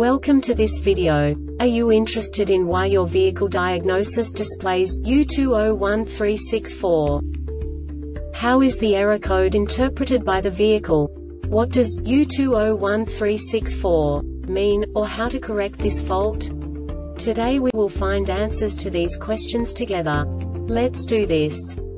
Welcome to this video. Are you interested in why your vehicle diagnosis displays U201364? How is the error code interpreted by the vehicle? What does U201364 mean, or how to correct this fault? Today we will find answers to these questions together. Let's do this.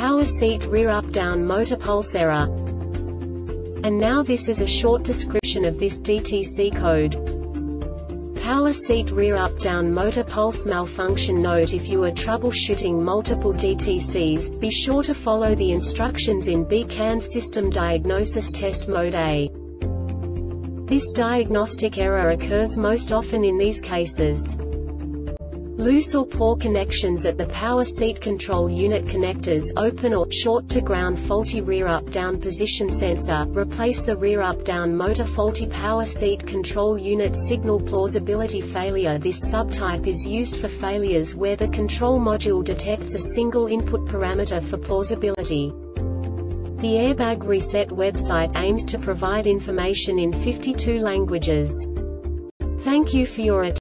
Power seat rear up down motor pulse error. And now this is a short description of this DTC code. Power seat rear up down motor pulse malfunction Note if you are troubleshooting multiple DTCs, be sure to follow the instructions in BCAN System Diagnosis Test Mode A. This diagnostic error occurs most often in these cases. Loose or poor connections at the power seat control unit connectors open or short to ground faulty rear up-down position sensor replace the rear up-down motor faulty power seat control unit signal plausibility failure This subtype is used for failures where the control module detects a single input parameter for plausibility. The Airbag Reset website aims to provide information in 52 languages. Thank you for your attention.